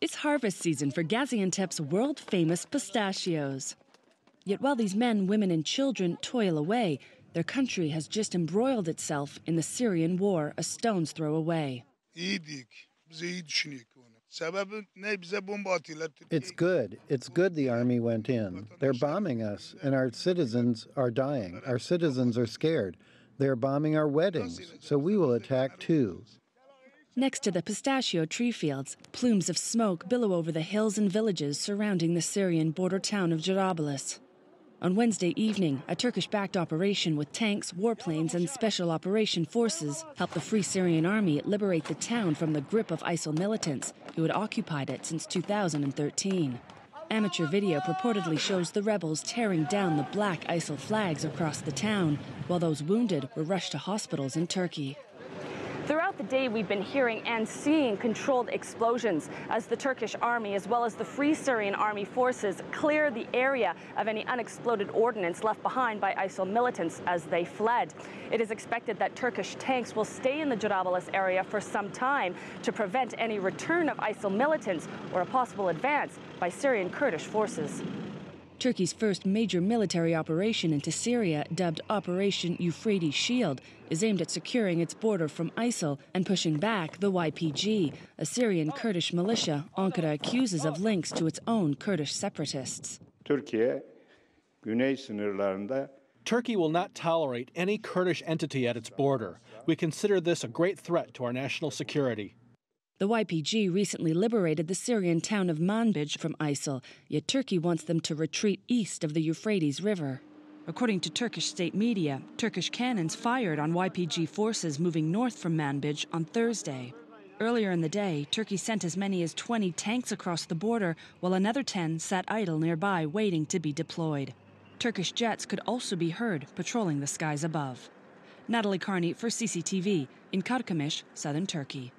It's harvest season for Gaziantep's world famous pistachios. Yet while these men, women, and children toil away, their country has just embroiled itself in the Syrian war a stone's throw away. It's good. It's good the army went in. They're bombing us, and our citizens are dying. Our citizens are scared. They're bombing our weddings, so we will attack too. Next to the pistachio tree fields, plumes of smoke billow over the hills and villages surrounding the Syrian border town of Jarablus. On Wednesday evening, a Turkish backed operation with tanks, warplanes, and special operation forces helped the Free Syrian Army liberate the town from the grip of ISIL militants who had occupied it since 2013. Amateur video purportedly shows the rebels tearing down the black ISIL flags across the town, while those wounded were rushed to hospitals in Turkey. Throughout the day, we've been hearing and seeing controlled explosions as the Turkish army, as well as the Free Syrian Army forces, clear the area of any unexploded ordnance left behind by ISIL militants as they fled. It is expected that Turkish tanks will stay in the Jarablus area for some time to prevent any return of ISIL militants or a possible advance by Syrian Kurdish forces. Turkey's first major military operation into Syria, dubbed Operation Euphrates Shield, is aimed at securing its border from ISIL and pushing back the YPG, a Syrian Kurdish militia Ankara accuses of links to its own Kurdish separatists. Türkiye güney sınırlarında Turkey will not tolerate any Kurdish entity at its border. We consider this a great threat to our national security. The YPG recently liberated the Syrian town of Manbij from ISIL, yet Turkey wants them to retreat east of the Euphrates River. According to Turkish state media, Turkish cannons fired on YPG forces moving north from Manbij on Thursday. Earlier in the day, Turkey sent as many as 20 tanks across the border, while another 10 sat idle nearby waiting to be deployed. Turkish jets could also be heard patrolling the skies above. Natalie Carney for CCTV in Karkamış, southern Turkey.